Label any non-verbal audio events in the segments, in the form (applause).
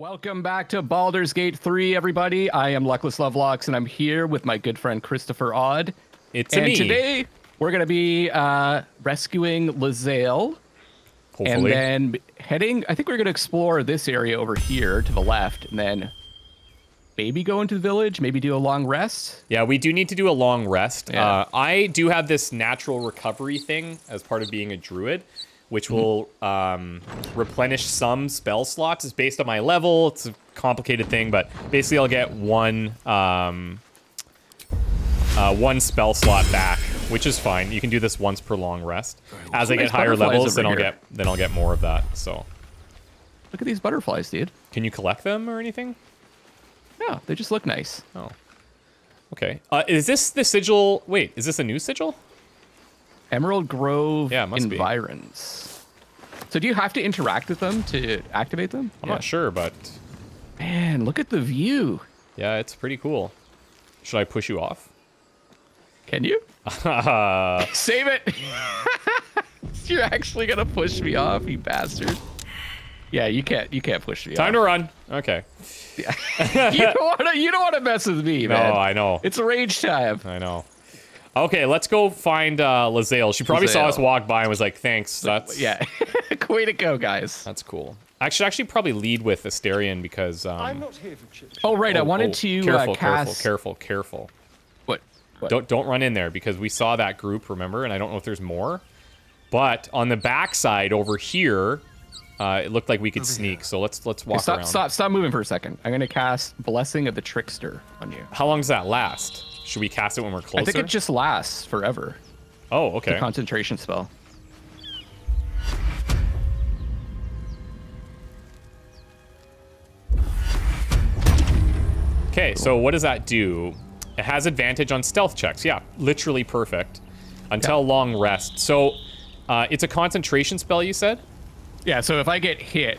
Welcome back to Baldur's Gate 3, everybody. I am Luckless Lovelocks, and I'm here with my good friend Christopher Odd. It's and me. today we're going to be uh, rescuing Lae'zel and then heading. I think we're going to explore this area over here to the left, and then maybe go into the village, maybe do a long rest. yeah, we do need to do a long rest. Yeah. Uh, I do have this natural recovery thing as part of being a druid, which will um, replenish some spell slots. It's based on my level. It's a complicated thing, but basically I'll get one um, uh, one spell slot back, which is fine. You can do this once per long rest. As I get higher levels, then I'll here. get then I'll get more of that. So, Look at these butterflies, dude. can you collect them or anything? Yeah, they just look nice. Oh. Okay. Uh, is this the sigil? Wait, is this a new sigil? Emerald Grove Yeah, must be. environs. So do you have to interact with them to activate them? I'm Yeah. not sure, but Man, look at the view. yeah, it's pretty cool. Should I push you off? Can you? (laughs) Save it. (laughs) You're actually gonna push me off, you bastard. Yeah, you can't. You can't push me time to run. Okay. Yeah. (laughs) you don't want to. You don't want to mess with me, No, man. I know. It's rage time. I know. Okay, let's go find uh, Lae'zel. She probably saw us walk by and was like, "Thanks, that's Yeah, (laughs) way to go, guys. that's cool." I should actually probably lead with Astarion because um, I'm not here for chips. Oh right, I oh, wanted oh, to careful, uh, cast. careful, careful, careful. What? what? Don't don't run in there because we saw that group, remember? And I don't know if there's more. But on the backside over here, uh, it looked like we could sneak. So let's let's walk stop! around. Stop! Stop moving for a second. I'm gonna cast Blessing of the Trickster on you. How long does that last? Should we cast it when we're closer? I think it just lasts forever. Oh, okay. Concentration spell. Okay, so what does that do? It has advantage on stealth checks. Yeah, literally perfect. Until long rest. So uh, it's a concentration spell, you said? Yeah. So if I get hit,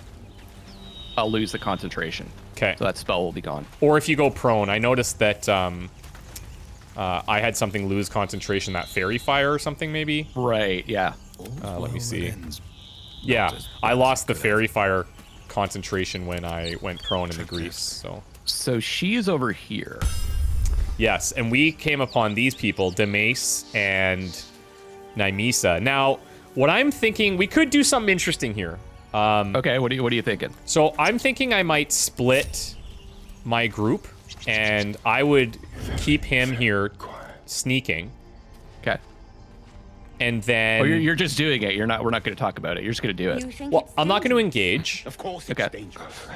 I'll lose the concentration. Okay. So that spell will be gone. Or if you go prone. I noticed that um, uh, I had something lose concentration, that fairy fire or something maybe. Right. Yeah. Uh, let me see. Yeah, I lost the fairy fire concentration when I went prone in the grease. So So she's over here. yes, and we came upon these people, Demace and Nymessa. Now, what I'm thinking, we could do something interesting here. Um, okay. What are you What are you thinking? So I'm thinking I might split my group, and I would keep him here sneaking, Okay. and then Oh, you're, you're just doing it. You're not. We're not going to talk about it. You're just going to do it. well, I'm not going to engage. Of course it's Okay. dangerous.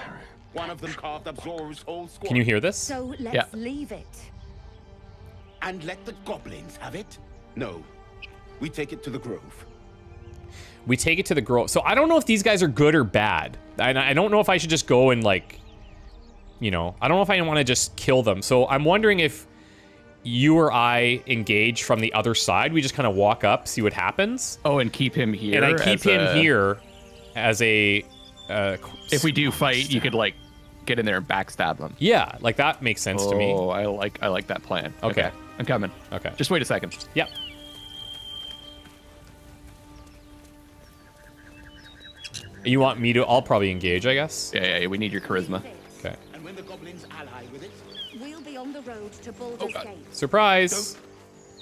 One of them carved up Zorru's whole squad. Can you hear this? So let's Yeah. leave it. And let the goblins have it? No. We take it to the grove. We take it to the grove. So I don't know if these guys are good or bad. And I don't know if I should just go and like, you know, I don't know if I want to just kill them. So I'm wondering if you or I engage from the other side. We just kind of walk up, see what happens, Oh, and keep him here. and I keep him a- here as a. Uh, If we do fight, you could like get in there and backstab them. yeah, like that makes sense to me. Oh, I like I like that plan. Okay. I'm coming. Okay. Just wait a second. Yep. You want me to? I'll probably engage, I guess. Yeah, yeah, yeah. We need your charisma. Okay. And when the goblins ally with it, We'll be on the road to Baldur's Oh, Gate. Surprise.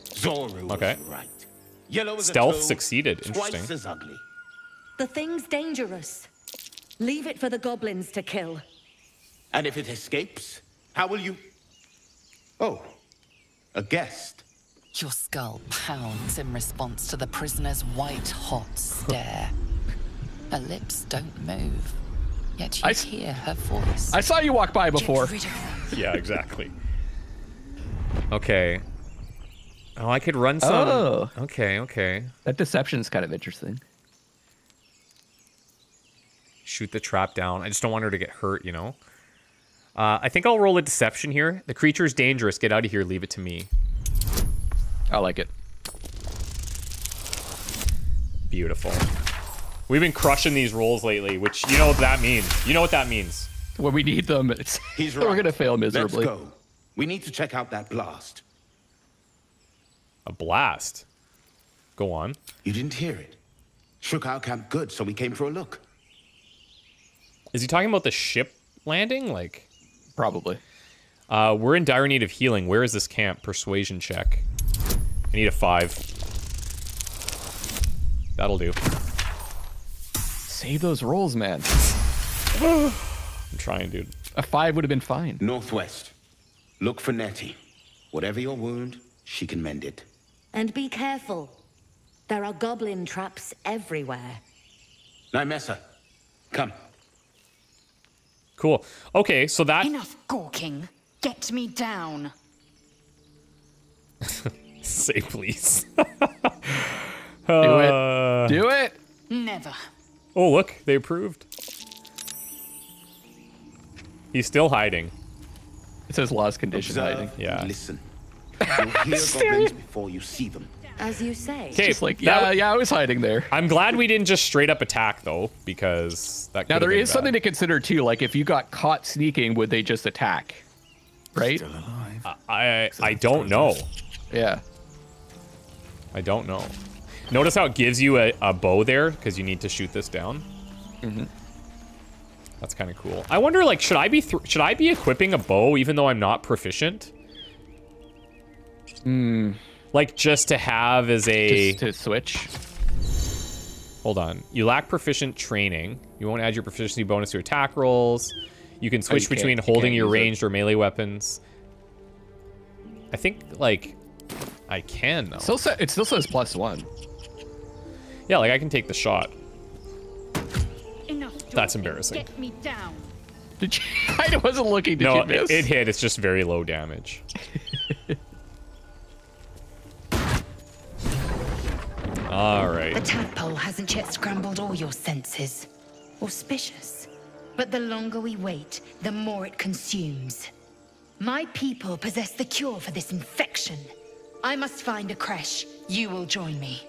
Zorru Okay. right. Yellow Stealth a toad, succeeded. Twice Interesting. as ugly. The thing's dangerous. Leave it for the goblins to kill. And if it escapes, how will you? Oh, a guest. Your skull pounds in response to the prisoner's white hot (laughs) stare. Her lips don't move, yet you I s- hear her voice. I saw you walk by before. Get rid of them. Yeah, exactly. okay. Oh, I could run some. Oh. Okay, okay. That deception's kind of interesting. Shoot the trap down. I just don't want her to get hurt, you know? Uh, I think I'll roll a deception here. The creature is dangerous. Get out of here. Leave it to me. I like it. Beautiful. We've been crushing these rolls lately, which you know what that means. You know what that means. When we need them, it's He's right. (laughs) we're gonna fail miserably. Let's go. We need to check out that blast. A blast. Go on. You didn't hear it. Shook our camp good, so we came for a look. Is he talking about the ship landing? Like, Probably. uh, we're in dire need of healing. Where is this camp? Persuasion check. I need a five. That'll do. Save those rolls, man. I'm trying, dude. A five would have been fine. Northwest. Look for Nettie. Whatever your wound, she can mend it. And be careful. There are goblin traps everywhere. Nymessa, come. Cool. Okay, so that Enough gawking. Get me down. (laughs) say please. (laughs) Do Uh, it. Do it. Never. Oh, look, they approved. He's still hiding. It says lost condition Observe hiding. Yeah. listen. (laughs) You'll hear goblins before you see them. As you say. Okay, Just like, yeah, yeah, I was hiding there. I'm glad we didn't just straight up attack though, because that. Now could've there been is something to consider too. Like if you got caught sneaking, would they just attack? Right? I I don't know. Yeah. I don't know. Notice how it gives you a, a bow there because you need to shoot this down. Mm-hmm. That's kind of cool. I wonder, like, should I be should I be equipping a bow even though I'm not proficient? Hmm. Like just to have as a Just to switch. hold on. You lack proficient training. You won't add your proficiency bonus to attack rolls. You can switch Oh, can't- between holding can't your use it. ranged or melee weapons. I think like I can though. Still sa- it still says plus one. Yeah, like I can take the shot. Enough. That's embarrassing. Get me down. Did you? (laughs) I wasn't looking. Did no, you miss? it, it hit. It's just very low damage. (laughs) all right. The tadpole hasn't yet scrambled all your senses. Auspicious. But the longer we wait, the more it consumes. My people possess the cure for this infection. I must find a creche. You will join me.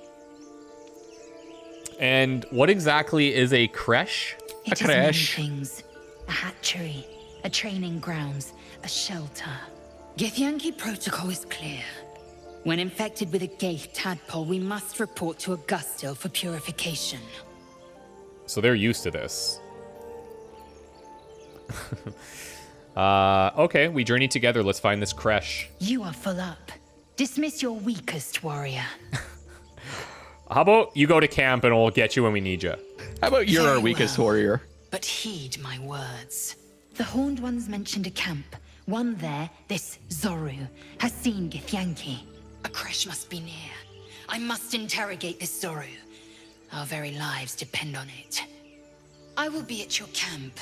And what exactly is a creche? It is creche. things. A hatchery, a training grounds, a shelter. Githyanki protocol is clear. When infected with a ghaik tadpole, we must report to Augustil for purification. So they're used to this. (laughs) uh, okay, we journey together. Let's find this creche. You are full up. Dismiss your weakest warrior. (laughs) How about you go to camp and we'll get you when we need you? How about you're our weakest well. warrior? But heed my words. The Horned Ones mentioned a camp. One there, this Zorru, has seen Githyanki. A creche must be near. I must interrogate this Zorru. Our very lives depend on it. I will be at your camp.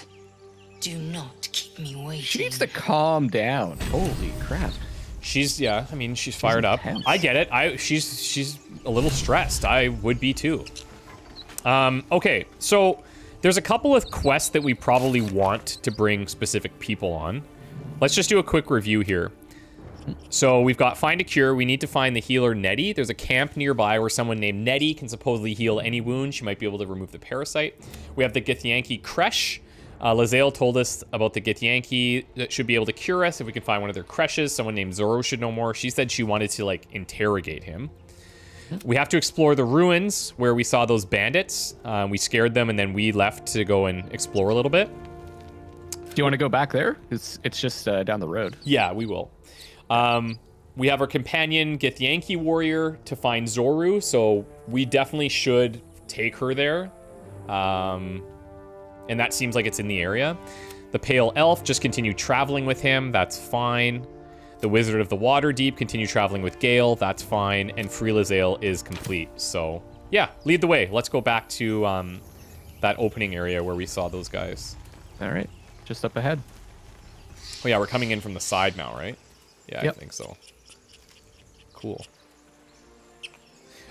Do not keep me waiting. She needs to calm down. Holy crap. She's yeah. I mean, she's fired up. I get it. I she's she's a little stressed. I would be too. Um. Okay. So there's a couple of quests that we probably want to bring specific people on. Let's just do a quick review here. So we've got find a cure. We need to find the healer Nettie. There's a camp nearby where someone named Nettie can supposedly heal any wound. She might be able to remove the parasite. We have the Githyanki creche. Uh, Lae'zel told us about the Githyanki that should be able to cure us if we can find one of their creches. Someone named Zorru should know more. She said she wanted to like interrogate him. We have to explore the ruins where we saw those bandits. Uh, we scared them and then we left to go and explore a little bit. Do you want to go back there? It's it's just uh, down the road. Yeah, we will. Um, we have our companion Githyanki warrior to find Zorru, so we definitely should take her there. Um, and that seems like it's in the area. The pale elf just continue traveling with him. That's fine. The wizard of the Waterdeep continue traveling with Gale. That's fine. And Free Lae'zel is complete. So yeah, lead the way. Let's go back to um, that opening area where we saw those guys. All right, just up ahead. Oh yeah, we're coming in from the side now, right? Yeah, Yep. I think so. Cool.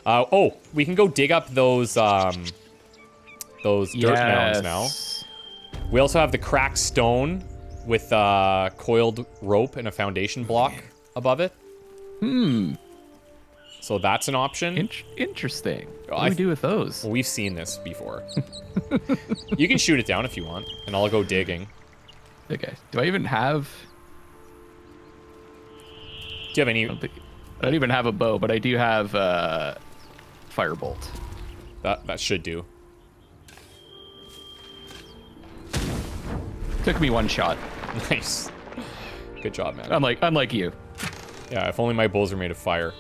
Uh, oh, we can go dig up those um, those dirt mounds now. We also have the cracked stone with uh, coiled rope and a foundation block above it. Hmm. So that's an option. In- interesting. What I do we do with those? Well, we've seen this before. (laughs) you can shoot it down if you want, and I'll go digging. Okay. Do I even have? Do you have any? I don't, think, I don't even have a bow, but I do have a uh, firebolt. That that should do. Took me one shot. (laughs) Nice. Good job, man. I'm like unlike you. Yeah, if only my bows were made of fire.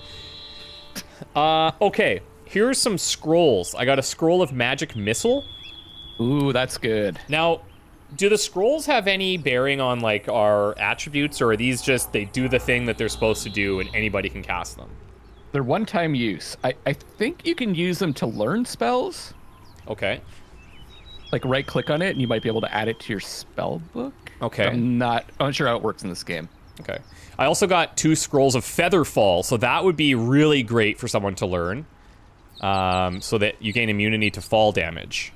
Uh, okay. Here's some scrolls. I got a scroll of magic missile. Ooh, that's good. Now, do the scrolls have any bearing on like our attributes, or are these just they do the thing that they're supposed to do and anybody can cast them? They're one-time use. I, I think you can use them to learn spells. Okay. Like right-click on it, and you might be able to add it to your spell book. Okay. I'm not unsure how it works in this game. Okay. I also got two scrolls of Featherfall, so that would be really great for someone to learn. Um, so that you gain immunity to fall damage.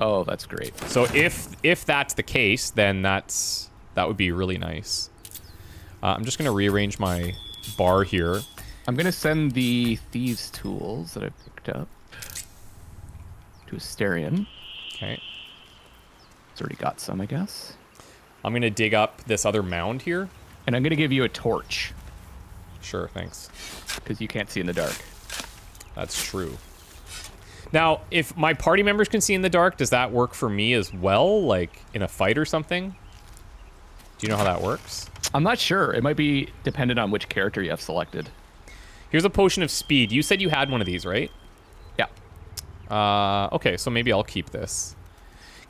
Oh, that's great. So if if that's the case, then that's that would be really nice. Uh, I'm just gonna rearrange my bar here. I'm gonna send the thieves' tools that I picked up to Astarion. Okay. It's already got some, I guess. I'm gonna dig up this other mound here. And I'm gonna give you a torch Sure, thanks. because you can't see in the dark. That's true. Now, if my party members can see in the dark, does that work for me as well? Like in a fight or something? Do you know how that works? I'm not sure. It might be dependent on which character you have selected. Here's a potion of speed. You said you had one of these, right? Uh, okay, so maybe I'll keep this.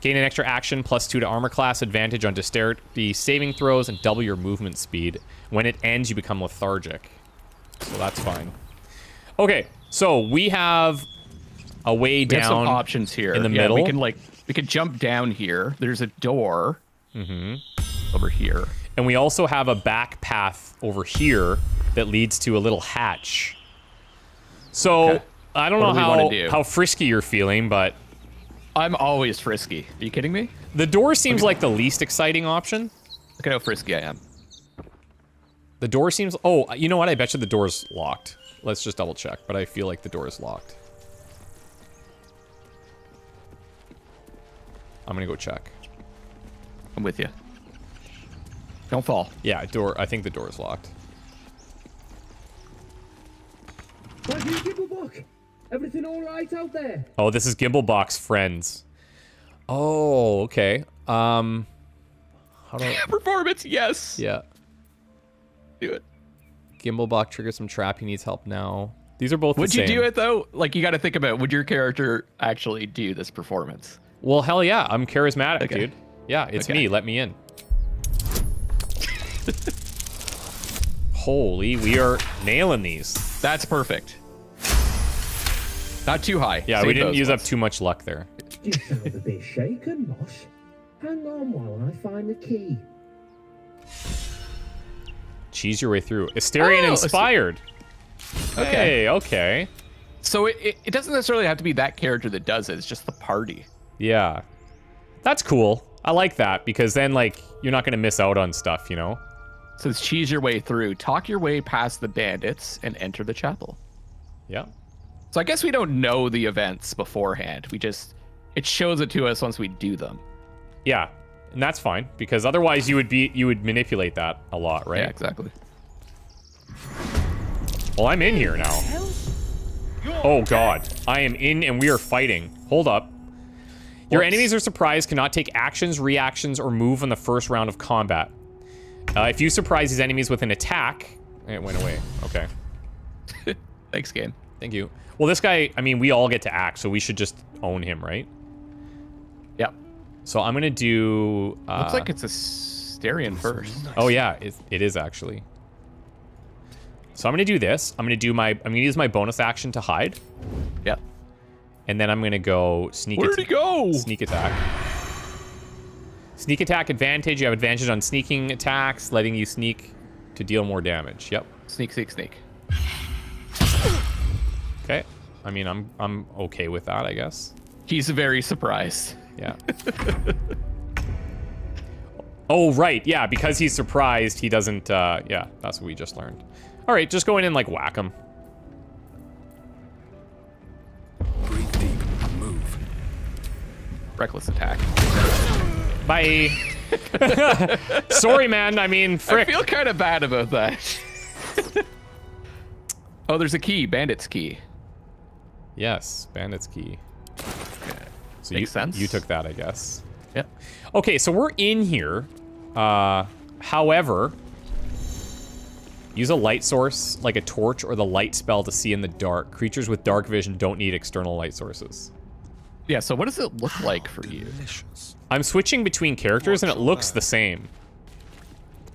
Gain an extra action, plus two to armor class, advantage on dexterity saving throws, and double your movement speed. When it ends, you become lethargic. So that's fine. Okay, so we have a way We down. options here. in the Yeah, middle. We can like we can jump down here. There's a door over here. And we also have a back path over here that leads to a little hatch. So Okay. I don't What know do we how wanna do? how frisky you're feeling, but I'm always frisky. Are you kidding me? the door seems like the least exciting option. Look at how frisky I am. The door seems. Oh, you know what? I bet you the door's locked. Let's just double check. But I feel like the door is locked. I'm gonna go check. I'm with you. Don't fall. Yeah, door. I think the door is locked. Why Where's your Gimblebock? Everything all right out there? Oh, this is Gimblebock's friends. Oh, okay. Um, how do? I, (laughs) Performance, yes. yeah. Do it. Gimblebock triggers some trap. He needs help now. These are both. the Would you do it though? Like you got to think about would your character actually do this performance? Well, hell yeah. I'm charismatic, Okay. dude. Yeah, it's Okay. me. Let me in. (laughs) Holy, we are nailing these. That's perfect. Not too high. Yeah, Save we didn't those use up too much luck there. You sound a bit shaken, Moss. Hang on while I find the key. Cheese your way through. Astarion Oh, inspired. Okay. Hey, okay. So it, it, it doesn't necessarily have to be that character that does it. It's just the party. Yeah. That's cool. I like that because then, like, you're not going to miss out on stuff, you know? So it's cheese your way through, talk your way past the bandits, and enter the chapel. Yeah. So I guess we don't know the events beforehand. We just it shows it to us once we do them. Yeah. And that's fine because otherwise you would be you would manipulate that a lot, right? Yeah, exactly. Well, I'm in here now. Oh god. I am in and we are fighting. Hold up. Your enemies are surprised cannot take actions, reactions, or move on the first round of combat. Uh, if you surprise these enemies with an attack, it went away. Okay. (laughs) Thanks, game. Thank you. Well, this guy, I mean, we all get to act, so we should just own him, right? Yep. So I'm gonna do. Uh, Looks like it's Astarion first. Oh yeah, it, it is actually. So I'm gonna do this. I'm gonna do my. I'm gonna use my bonus action to hide, Yep. and then I'm gonna go sneak. Where'd he go? Sneak attack. Sneak attack advantage. You have advantage on sneaking attacks, letting you sneak to deal more damage. Yep. Sneak, sneak, sneak. Okay. I mean, I'm I'm okay with that, I guess. He's very surprised. Yeah. (laughs) oh right, yeah. Because he's surprised, he doesn't. uh Yeah, that's what we just learned. All right, just go in and like whack him. Breathe deep. Move. Reckless attack. Bye. (laughs) Sorry, man. I mean, I feel kind of bad about that. (laughs) oh, there's a key. Bandit's key. Yes, bandit's key. So you, Makes sense. You took that, I guess. Yep. Okay, so we're in here. Uh, however, use a light source like a torch or the light spell to see in the dark. Creatures with dark vision don't need external light sources. Yeah, so what does it look like for you? I'm switching between characters and it looks the same.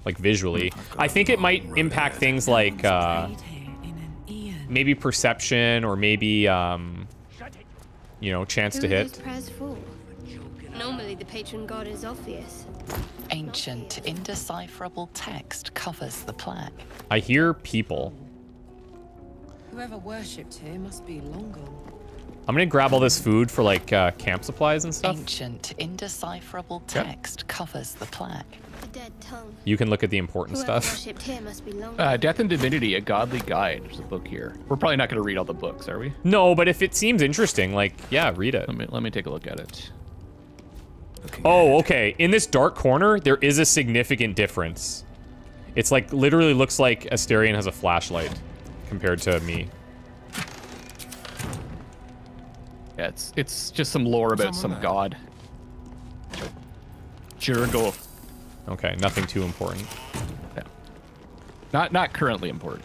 Like visually. I think it might impact things like uh, maybe perception or maybe, um, you know, chance to Who are hit. those prayers for? Normally the patron god is obvious. Ancient, indecipherable text covers the plaque. I hear people. Whoever worshipped here must be long gone. I'm gonna grab all this food for like uh, camp supplies and stuff. Ancient, indecipherable Yep. text covers the plaque. A dead tongue. You can look at the important Whoever stuff. here must be long Uh, Death and Divinity, a godly guide. There's a book here. We're probably not going to read all the books, are we? No, but if it seems interesting, like, yeah, read it. Let me let me take a look at it. Oh, okay. In this dark corner, there is a significant difference. It's like literally looks like Astarion has a flashlight compared to me. Yeah, it's it's just some lore about some god. Jergal. Okay, nothing too important. Yeah. Not not currently important.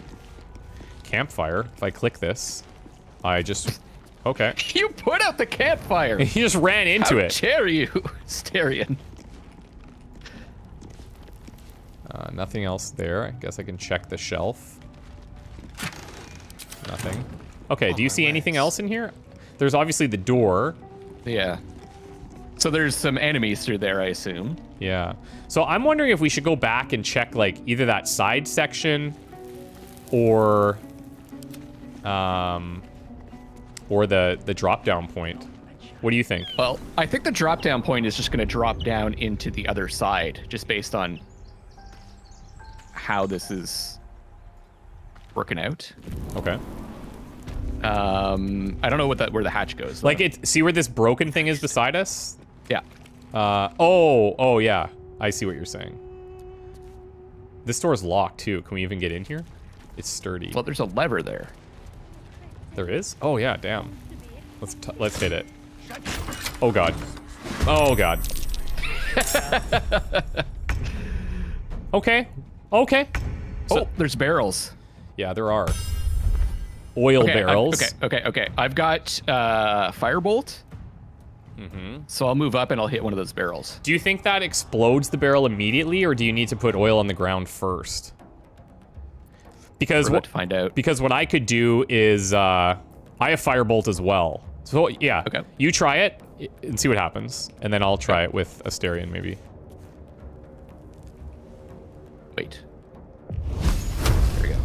Campfire. If I click this, I just okay. (laughs) You put out the campfire. (laughs) he just ran into How it. dare you, (laughs) Sterion? Uh, nothing else there. I guess I can check the shelf. Nothing. Okay, do you see anything else in here? There's obviously the door. Yeah. So there's some enemies through there, I assume. Yeah. So I'm wondering if we should go back and check like either that side section or um or the the drop down point. What do you think? Well, I think the drop down point is just going to drop down into the other side, just based on how this is working out. Okay. Um, I don't know what that where the hatch goes. though. Like it see where this broken thing is beside us? yeah. Uh oh, oh yeah. I see what you're saying. This door's locked too. Can we even get in here? It's sturdy. Well, there's a lever there. There is? Oh yeah, damn. Let's t let's hit it. Oh god. Oh god. (laughs) okay. Okay. oh, there's barrels. Yeah, there are. Oil okay, I- barrels. okay, okay, okay. I've got uh, firebolt. Mm-hmm. So I'll move up and I'll hit one of those barrels. Do you think that explodes the barrel immediately, or do you need to put oil on the ground first? Because what to find out. because what I could do is uh, I have firebolt as well. So yeah, Okay. you try it and see what happens, and then I'll try it with Astarion maybe. Wait. There we go.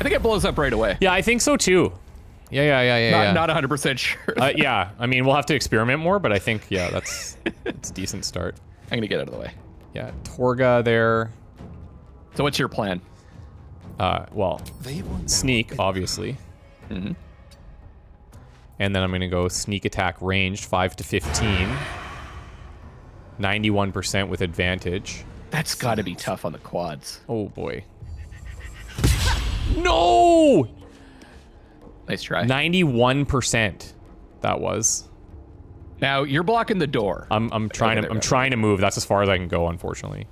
I think it blows up right away. Yeah, I think so too. Yeah, yeah, yeah, yeah. Not yeah. not 100% sure. uh, yeah, (laughs) I mean, we'll have to experiment more, but I think yeah, that's it's a decent start. I'm gonna get out of the way. Yeah, Torga there. So what's your plan? Uh, well, sneak obviously, Mhm. and then I'm gonna go sneak attack ranged five to fifteen. 91% with advantage. That's got to be tough on the quads. Oh boy. No! Nice try. 91% that was. Now you're blocking the door. I'm I'm trying Okay, to I'm we go. trying to move. That's as far as I can go unfortunately.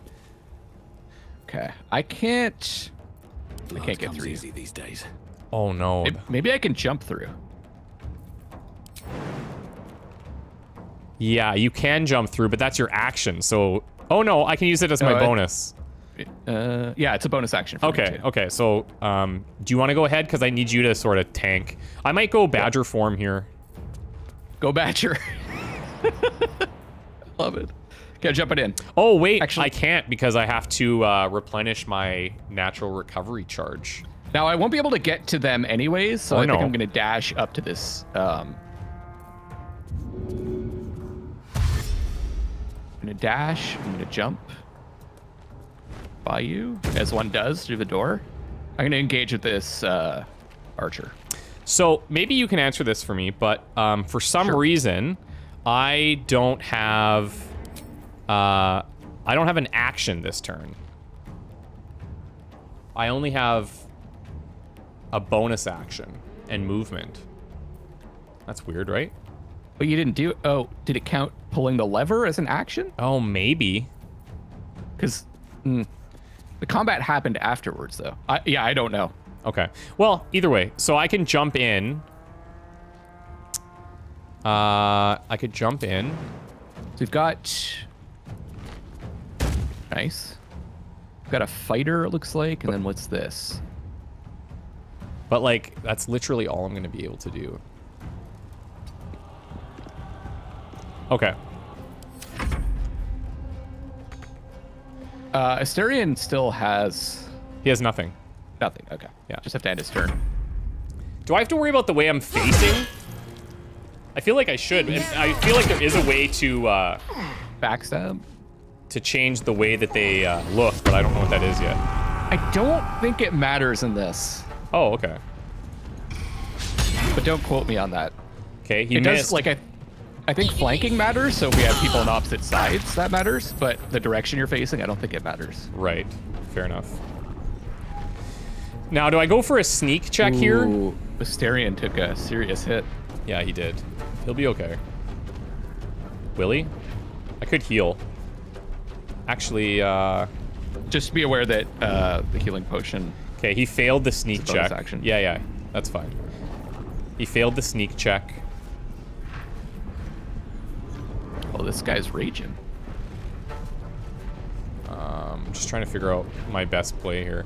Okay. I can't. I can't get comes through. easy these days. Oh no. Maybe, maybe I can jump through. Yeah, you can jump through, but that's your action. So, oh no, I can use it as my Oh, I- bonus. Uh, yeah, it's a bonus action. For me, Okay, okay. So, um, do you want to go ahead? Because I need you to sort of tank. I might go Badger form here. Go Badger. (laughs) Love it. Okay, jumping in. Oh wait, Actually- I can't because I have to uh, replenish my natural recovery charge. Now I won't be able to get to them anyways, so Oh, I think. I'm gonna dash up to this. Um, I'm gonna dash. I'm gonna jump by you, as one does through the door. I'm gonna engage with this uh, archer. So maybe you can answer this for me, but um, for some Sure. reason, I don't have, uh, I don't have an action this turn. I only have a bonus action and movement. That's weird, right? But you didn't do. Oh, did it count pulling the lever as an action? Oh, maybe. Because mm, the combat happened afterwards, though. I, yeah, I don't know. Okay. Well, either way, so I can jump in. Uh, I could jump in. So we've got. Nice. We've got a fighter, it looks like, and then what's this? But like, that's literally all I'm gonna be able to do. Okay. Uh, Astarion still has He has nothing. nothing. Okay. Yeah. Just have to end his turn. Do I have to worry about the way I'm facing? I feel like I should. and I feel like there is a way to uh, Backstab. to change the way that they uh, look, but I don't know what that is yet. I don't think it matters in this, Oh, okay. but don't quote me on that. Okay, he it missed. does like I, I think flanking matters. So if we have people on opposite sides, that matters. But the direction you're facing, I don't think it matters. Right. Fair enough. Now, do I go for a sneak check here? Ooh, Astarion took a serious hit. Yeah, he did. He'll be okay. Will he? I could heal. Actually, uh... Just be aware that uh, the healing potion. Okay, he failed the sneak It's a bonus check. action. Yeah, yeah. That's fine. He failed the sneak check. Oh, this guy's raging. Um, I'm just trying to figure out my best play here.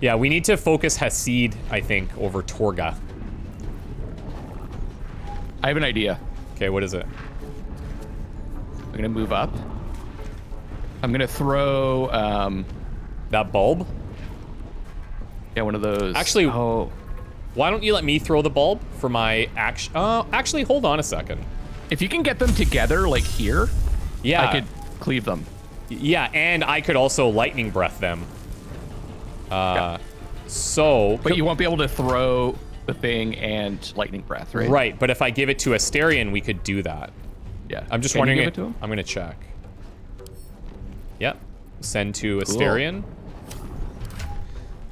Yeah, we need to focus Hasid, I think, over Torga. I have an idea. Okay, what is it? I'm gonna move up. I'm gonna throw. Um, That bulb? yeah, one of those. Actually- oh, Why don't you let me throw the bulb for my action? Uh, actually, hold on a second. if you can get them together, like here, Yeah. I could cleave them. Yeah, and I could also lightning breath them. Uh, so. But you won't be able to throw the thing and lightning breath, right? Right, but if I give it to Astarion, we could do that. Yeah. I'm just Can you wondering. give it- it to him? I'm gonna check. Yep. Send to Cool. Astarion.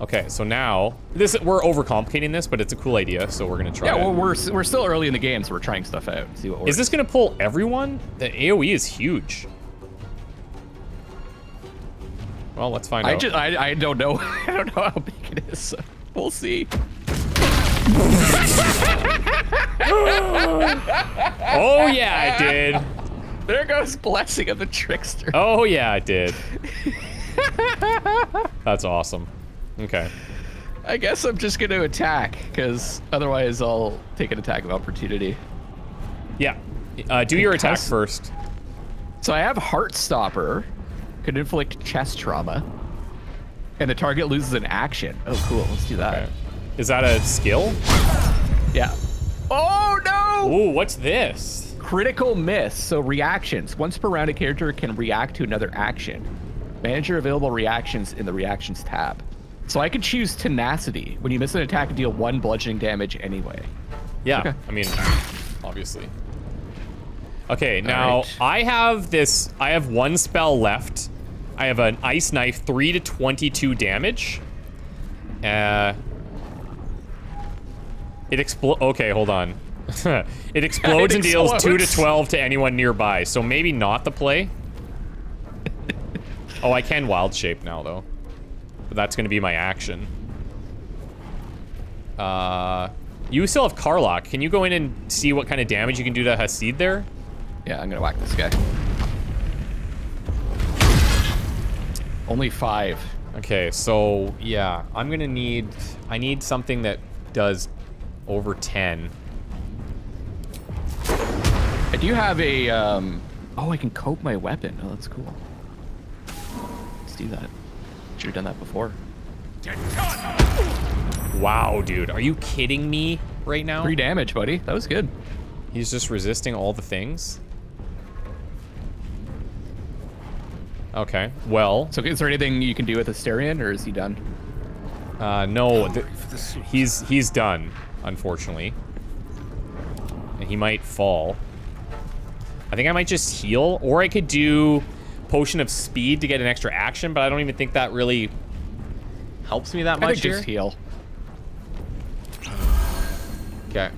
Okay, so now this we're overcomplicating this, but it's a cool idea, so we're gonna try. Yeah, it. well, we're we're still early in the game, so we're trying stuff out. See what works. Is this gonna pull everyone? The AOE is huge. Well, let's find I out. just I, I don't know. (laughs) I don't know how big it is. So we'll see. (laughs) oh yeah, I did. There goes blessing of the trickster. Oh yeah, I did. (laughs) That's awesome. Okay. I guess I'm just gonna attack, because otherwise I'll take an attack of opportunity. Yeah. Uh, do your attack first. So I have Heartstopper, could inflict chest trauma, and the target loses an action. Oh, cool. Let's do that. Okay. Is that a skill? Yeah. Oh no! Ooh, what's this? Critical miss. So reactions. Once per round, a character can react to another action. Manage your available reactions in the reactions tab. So I could choose tenacity. When you miss an attack, deal one bludgeoning damage anyway. Yeah, Okay. I mean, obviously. Okay, now right. I have this. I have one spell left. I have an ice knife, three to twenty-two damage. Uh, it explo. Okay, hold on. (laughs) it (laughs) explodes It and deals two to twelve to anyone nearby. So maybe not the play. (laughs) oh, I can wild shape now though. But that's gonna be my action. Uh, you still have Karlach. Can you go in and see what kind of damage you can do to Hasid there? Yeah, I'm gonna whack this guy. Only five. Okay, so yeah, I'm gonna need. I need something that does over 10. I do have a. Um, oh, I can cope my weapon. Oh, that's cool. Let's do that. Should have done that before. Wow, dude, are you kidding me right now? Three damage, buddy. That was good. He's just resisting all the things. Okay, well, So, is there anything you can do with Astarion, or is he done? uh, no, he's he's done, unfortunately, and he might fall. I think I might just heal, or I could do potion of speed to get an extra action, but I don't even think that really helps me that I much just heal. Okay.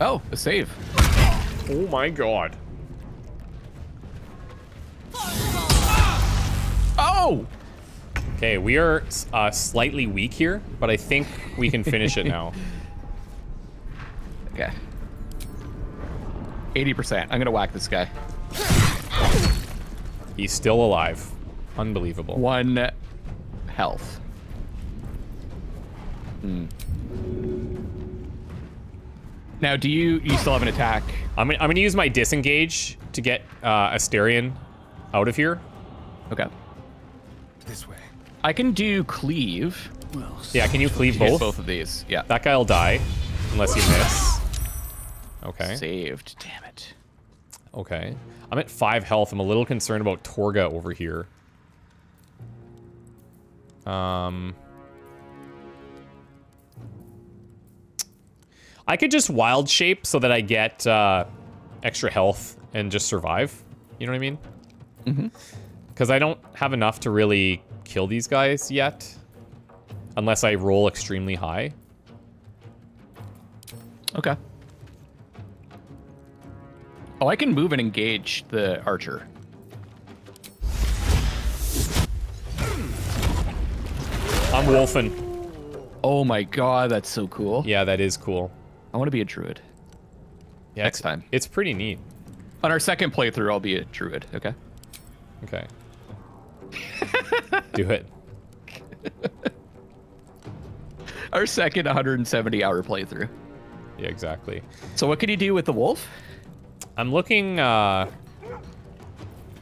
Oh, a save. Oh my god. Oh! Okay, we are uh, slightly weak here, but I think we can finish it now. (laughs) Okay. 80%. I'm gonna whack this guy. He's still alive. Unbelievable. One health. Hmm. Now, do you you still have an attack? I'm gonna, I'm gonna use my disengage to get uh, Astarion out of here. Okay. This way. I can do cleave. Yeah, can you cleave both? both of these. Yeah. That guy'll die, unless you miss. Okay. Saved. Damn it. Okay. I'm at five health. I'm a little concerned about Torga over here. Um. I could just wild shape so that I get uh, extra health and just survive. You know what I mean? Mm-hmm. Because I don't have enough to really kill these guys yet. Unless I roll extremely high. Okay. Oh, I can move and engage the archer. I'm wolfing. Oh my god, that's so cool. Yeah, that is cool. I want to be a druid. Yeah, Next it's, time. It's pretty neat. On our second playthrough, I'll be a druid, okay? Okay. Do it. (laughs) Our second 170 hour playthrough. Yeah, exactly. So what can you do with the wolf? I'm looking, uh...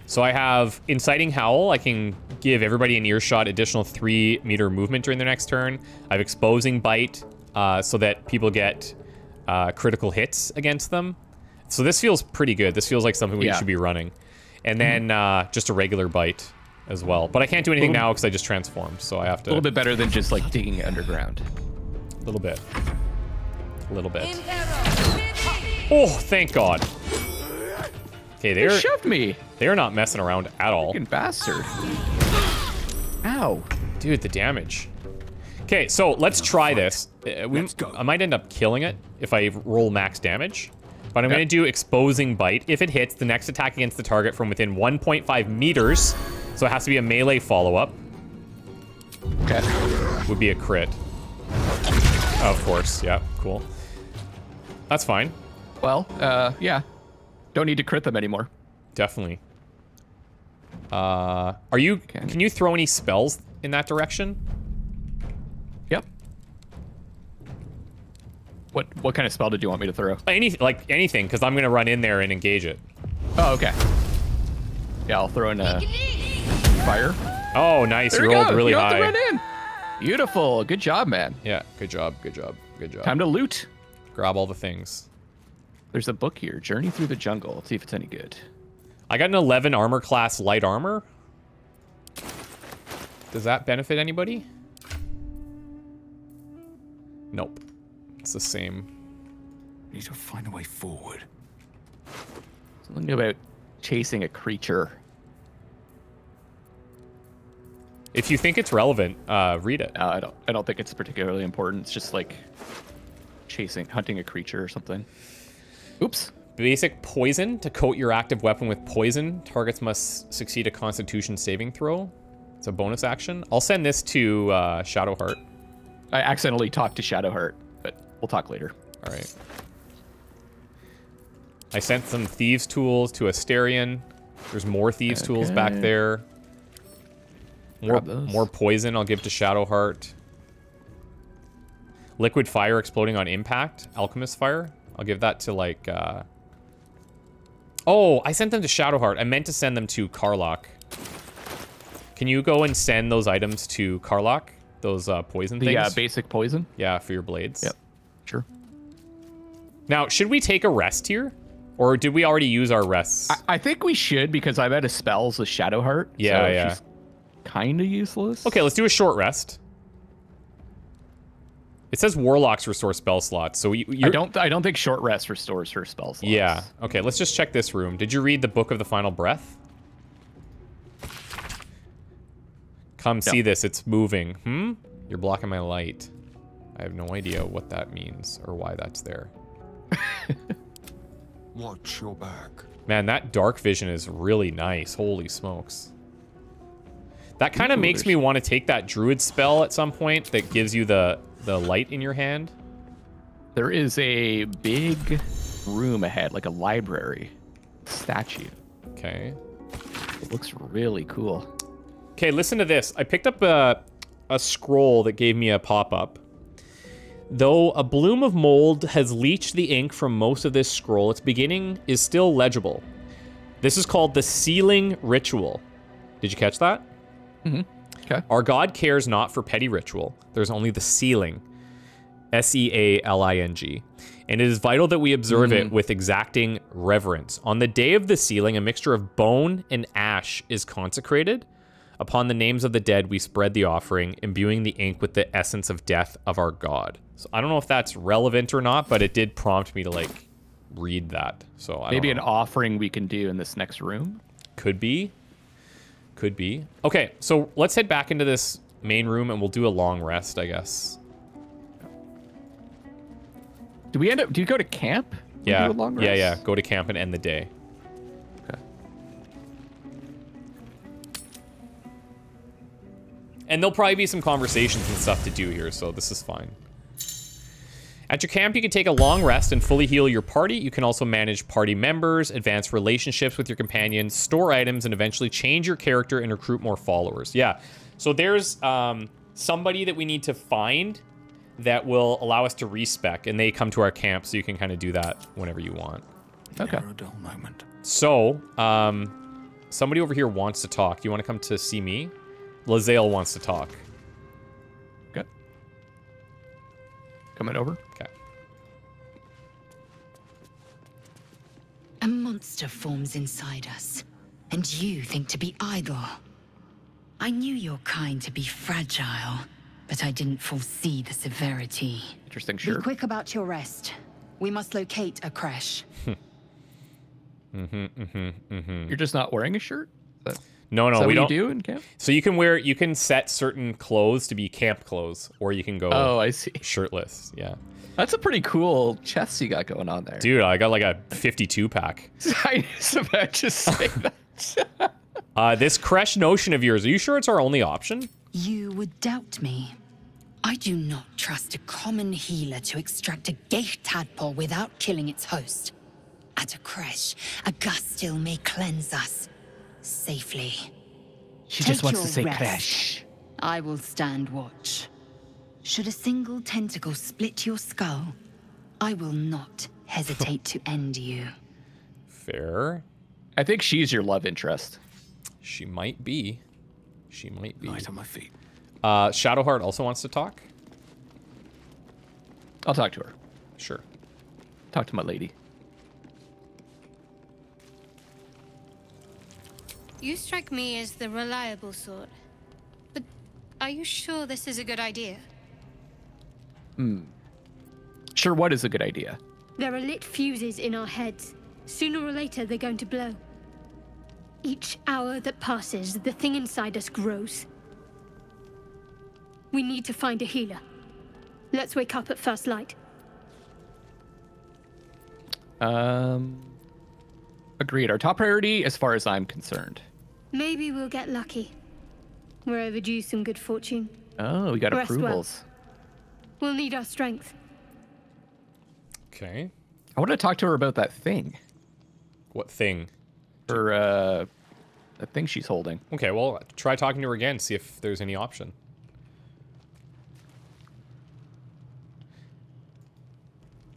So I have Inciting Howl. I can give everybody in earshot additional three meter movement during their next turn. I have Exposing Bite, uh, so that people get uh, critical hits against them. So this feels pretty good. This feels like something we Yeah. should be running. And then uh, just a regular bite as well. But I can't do anything now because I just transformed, so I have to... A little bit better than just like digging it underground. A little bit. A little bit. Oh, thank God. Okay, They they're shoved me. they're not messing around at all. Fucking bastard. Ow. Dude, the damage. Okay, so let's try this. Uh, we, I might end up killing it if I roll max damage. But I'm Okay. going to do Exposing Bite. If it hits, the next attack against the target from within 1.5 meters, so it has to be a melee follow-up, Okay. would be a crit. Of course, yeah, cool. That's fine. Well, uh, yeah. Don't need to crit them anymore. Definitely. Uh, are you? Can you throw any spells in that direction? Yep. What what kind of spell did you want me to throw? Any like anything, because I'm gonna run in there and engage it. Oh, okay. Yeah, I'll throw in a fire. Oh, nice! There you we rolled go. really you don't high. Have to run in. Beautiful. Good job, man. Yeah, good job, good job, good job. Time to loot. grab all the things. There's a book here, Journey Through the Jungle. Let's see if it's any good. I got an 11 armor class light armor. Does that benefit anybody? Nope. It's the same. Need to find a way forward. Something about chasing a creature. If you think it's relevant, uh, read it. Uh, I don't. I don't think it's particularly important. It's just like chasing, hunting a creature or something. Oops. Basic poison. To coat your active weapon with poison, targets must succeed a constitution saving throw. It's a bonus action. I'll send this to uh, Shadowheart. I accidentally talked to Shadowheart, but we'll talk later. All right. I sent some thieves tools to Astarion. There's more thieves tools back there. More, more poison I'll give to Shadowheart. Liquid fire exploding on impact. Alchemist fire. I'll give that to like. Uh... Oh, I sent them to Shadowheart. I meant to send them to Karlach. Can you go and send those items to Karlach? Those uh, poison The things? uh, basic poison. Yeah, for your blades. Yep. Sure. Now, should we take a rest here? Or did we already use our rests? I, I think we should because I've out of spells with Shadowheart. Yeah, so yeah. She's kind of useless. okay, let's do a short rest. It says warlocks restore spell slots, so you, I don't. I don't think short rest restores her spells. Yeah. Okay, let's just check this room. Did you read the Book of the Final Breath? Come see this. It's moving. Hmm? You're blocking my light. I have no idea what that means or why that's there. (laughs) Watch your back. Man, that dark vision is really nice. Holy smokes. That kind of makes me want to take that druid spell at some point that gives you the the light in your hand. There is a big room ahead, like a library statue. Okay. It looks really cool. Okay, listen to this. I picked up a, a scroll that gave me a pop-up. Though a bloom of mold has leached the ink from most of this scroll, its beginning is still legible. This is called the Sealing Ritual. Did you catch that? Mm-hmm. Okay. Our God cares not for petty ritual. There's only the sealing. S E A L I N G. And it is vital that we observe it with exacting reverence. On the day of the sealing, a mixture of bone and ash is consecrated. Upon the names of the dead, we spread the offering, imbuing the ink with the essence of death of our God. So I don't know if that's relevant or not, but it did prompt me to like read that. So I Maybe an offering we can do in this next room. Could be. Could be. Okay, so let's head back into this main room and we'll do a long rest, I guess. Do we end up? Do you go to camp? Yeah. do a long Yeah, yeah. Go to camp and end the day. Okay. And there'll probably be some conversations and stuff to do here, so this is fine. At your camp, you can take a long rest and fully heal your party. You can also manage party members, advance relationships with your companions, store items, and eventually change your character and recruit more followers. Yeah. So there's um, somebody that we need to find that will allow us to respec, and they come to our camp, so you can kind of do that whenever you want. Okay. Dull moment. So, um, somebody over here wants to talk. Do you want to come to see me? Lae'zel wants to talk. Coming over. Okay. A monster forms inside us, and you think to be idle. I knew your kind to be fragile, but I didn't foresee the severity. Interesting sure. Be quick about your rest. We must locate a creche. (laughs) Mm-hmm, mm-hmm, mm-hmm. You're just not wearing a shirt. Is that, No, is no, that we what don't. you do in camp? So you can wear, you can set certain clothes to be camp clothes, or you can go Oh, I see. (laughs) shirtless. Yeah. That's a pretty cool chest you got going on there. Dude, I got like a 52 pack. (laughs) I was about to say (laughs) that. Uh, this creche notion of yours, are you sure it's our only option? You would doubt me. I do not trust a common healer to extract a ghaik tadpole without killing its host. At a creche, a gust still may cleanse us. Safely. She Take just wants to say rest. crash. I will stand watch. Should a single tentacle split your skull, I will not hesitate to end you. Fair. I think she's your love interest. She might be. She might be. Light on my feet. Uh, Shadowheart also wants to talk. I'll talk to her. Sure. Talk to my lady. You strike me as the reliable sort. But are you sure this is a good idea? Hmm. Sure, what is a good idea? There are lit fuses in our heads. Sooner or later, they're going to blow. Each hour that passes, the thing inside us grows. We need to find a healer. Let's wake up at first light. Um, agreed. Our top priority, as far as I'm concerned. Maybe we'll get lucky. We're overdue some good fortune. Oh, we got Rest well. approvals. We'll need our strength. Okay. I want to talk to her about that thing. What thing? Her, uh, that thing she's holding. Okay, well, try talking to her again, see if there's any option.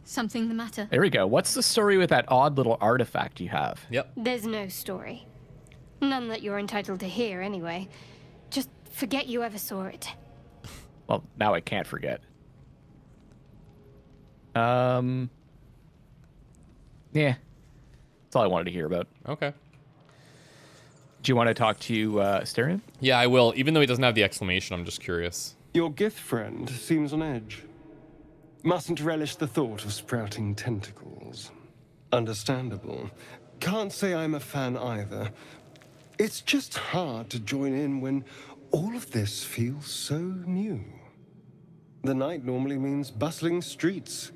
Something the matter? There we go. What's the story with that odd little artifact you have? Yep. There's no story. None that you're entitled to hear, anyway. Just forget you ever saw it. Well, now I can't forget. Um. Yeah. That's all I wanted to hear about. Okay. Do you want to talk to uh, Astarion? Yeah, I will. Even though he doesn't have the exclamation, I'm just curious. Your Gith friend seems on edge. Mustn't relish the thought of sprouting tentacles. Understandable. Can't say I'm a fan either. It's just hard to join in when All of this feels so new. The night normally means bustling streets,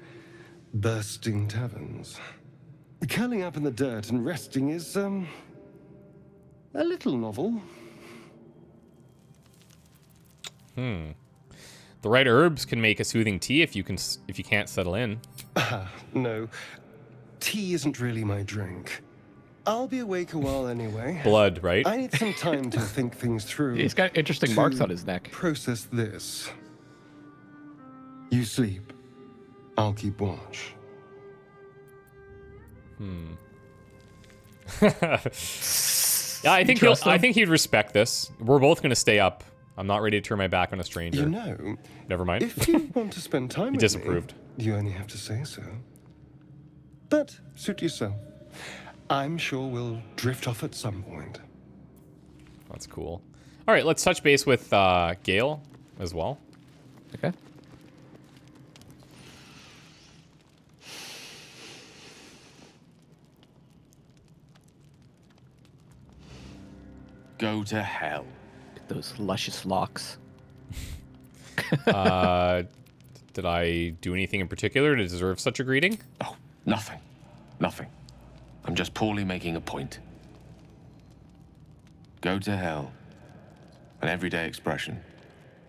bursting taverns. Curling up in the dirt and resting is, um, a little novel. Hmm. The right herbs can make a soothing tea if you can if you can't settle in. Ah, no. Tea isn't really my drink. I'll be awake a while anyway. Blood, right? I need some time to (laughs) think things through. He's got interesting marks on his neck. Process this. You sleep. I'll keep watch. Hmm. (laughs) yeah, I think he'll, I think he'd respect this. We're both gonna stay up. I'm not ready to turn my back on a stranger. You know, Never mind. if you want to spend (laughs) time He with disapproved. me, you only have to say so. But suit yourself. I'm sure we'll drift off at some point. That's cool. All right, let's touch base with uh, Gale as well. Okay. Go to hell. Those luscious locks. (laughs) uh, did I do anything in particular to deserve such a greeting? Oh, nothing. Nothing. I'm just poorly making a point. Go to hell. An everyday expression.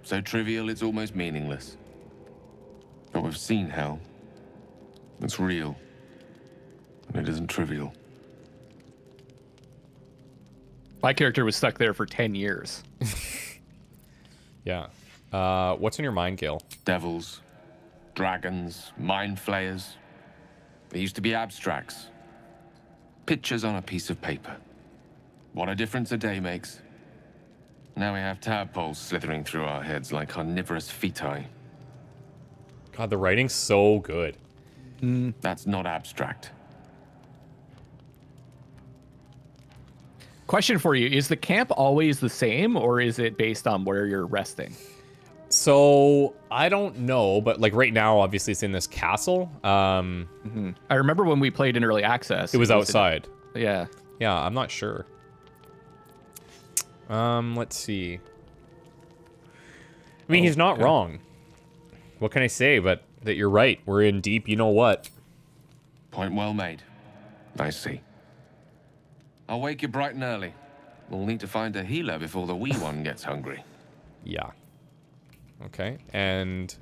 So trivial it's almost meaningless. But we've seen hell. It's real. And it isn't trivial. My character was stuck there for 10 years. (laughs) Yeah. Uh, what's in your mind, Gale? Devils, dragons, mind flayers. They used to be abstracts. Pictures on a piece of paper. What a difference a day makes. Now we have tadpoles slithering through our heads like carnivorous feti. God, the writing's so good. Hmm. That's not abstract. Question for you Is the camp always the same, or is it based on where you're resting? So I don't know, but like right now, obviously it's in this castle. Um, I remember when we played in early access. it was in- outside. yeah. Yeah, I'm not sure. Um, let's see. I mean, he's not okay. wrong. What can I say? But that you're right. We're in deep. You know what? Point well made. I see. I'll wake you bright and early. We'll need to find a healer before the wee one gets hungry. Yeah. Okay, and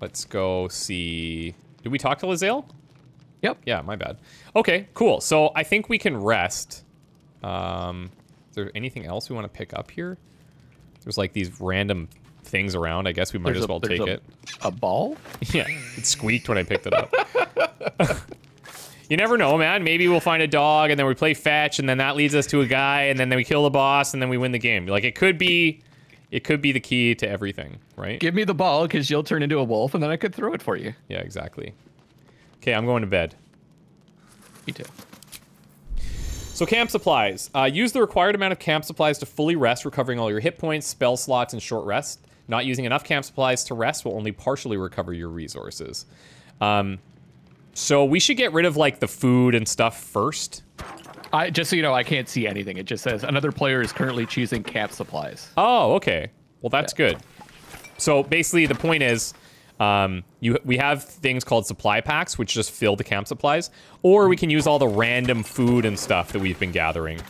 let's go see. Did we talk to Lae'zel? Yep. Yeah, my bad. Okay, cool. So I think we can rest. Um, is there anything else we want to pick up here? There's like these random things around. I guess we might There's as well there's take a- it. A ball? (laughs) Yeah, it squeaked when I picked it up. (laughs) you never know, man. Maybe we'll find a dog and then we play fetch and then that leads us to a guy and then we kill the boss and then we win the game. Like it could be it could be the key to everything, right? Give me the ball because you'll turn into a wolf and then I could throw it for you. Yeah, exactly. Okay, I'm going to bed. Me too. So camp supplies. Uh, use the required amount of camp supplies to fully rest, recovering all your hit points, spell slots, and short rest. Not using enough camp supplies to rest will only partially recover your resources. Um, so we should get rid of like the food and stuff first. I just so you know, I can't see anything. It just says another player is currently choosing camp supplies. Oh, okay. Well, that's good. So basically, the point is, um, you we have things called supply packs, which just fill the camp supplies, or we can use all the random food and stuff that we've been gathering.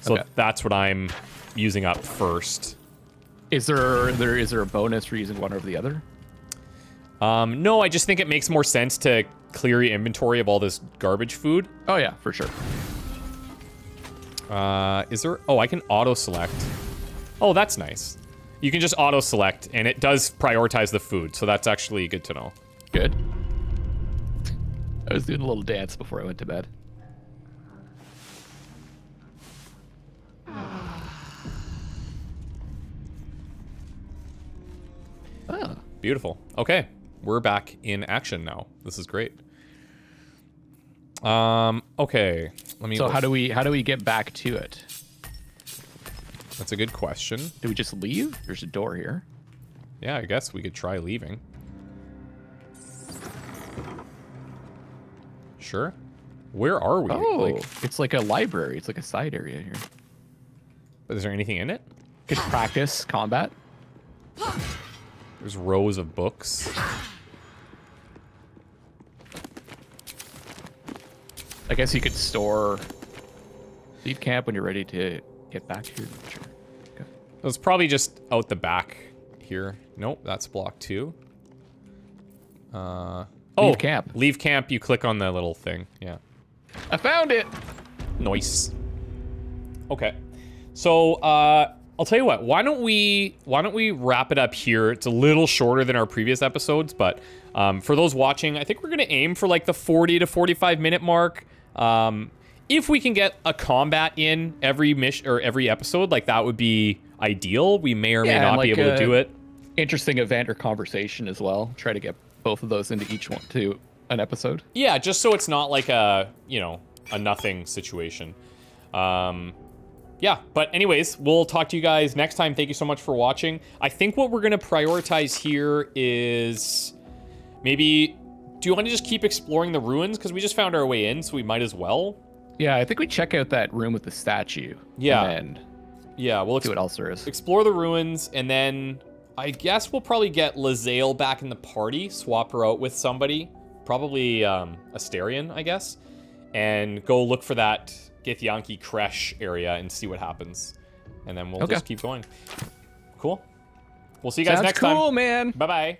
So Okay. that's what I'm using up first. Is there there is there a bonus for using one over the other? Um, no, I just think it makes more sense to clear your inventory of all this garbage food. Oh yeah, for sure. Uh, is there? Oh, I can auto select. Oh, that's nice. You can just auto select, and it does prioritize the food, so that's actually good to know. Good. I was doing a little dance before I went to bed. Oh. Beautiful. Okay, we're back in action now. This is great. Um. Okay. Let me. So look. how do we how do we get back to it? That's a good question. Do we just leave? There's a door here. Yeah, I guess we could try leaving. Sure. Where are we? Oh, Like, it's like a library. It's like a side area here. is there anything in it? Could practice combat. There's rows of books. I guess you could store. Leave camp when you're ready to get back to your. Sure. It's probably just out the back here. Nope, that's block two. Uh, oh, Leave camp. Leave camp. You click on the little thing. Yeah. I found it. Nice. Okay. So, uh, I'll tell you what. Why don't we Why don't we wrap it up here? It's a little shorter than our previous episodes, but um, for those watching, I think we're gonna aim for like the 40 to 45 minute mark. Um, if we can get a combat in every mission or every episode, like that would be ideal. We may or may Yeah, not and, be able to uh, do it. Interesting event or conversation as well. Try to get both of those into each one to an episode. Yeah, just so it's not like a, you know, a nothing situation. Um, yeah, but anyways, we'll talk to you guys next time. Thank you so much for watching. I think what we're going to prioritize here is maybe, do you want to just keep exploring the ruins? Because we just found our way in, so we might as well. Yeah, I think we check out that room with the statue. Yeah. And Yeah, we'll see what else there is. explore the ruins, and then I guess we'll probably get Lae'zel back in the party, swap her out with somebody, probably um, Astarion, I guess, and go look for that Githyanki creche area and see what happens. And then we'll Okay. just keep going. Cool. We'll see you guys Sounds next time. cool, man. Bye bye.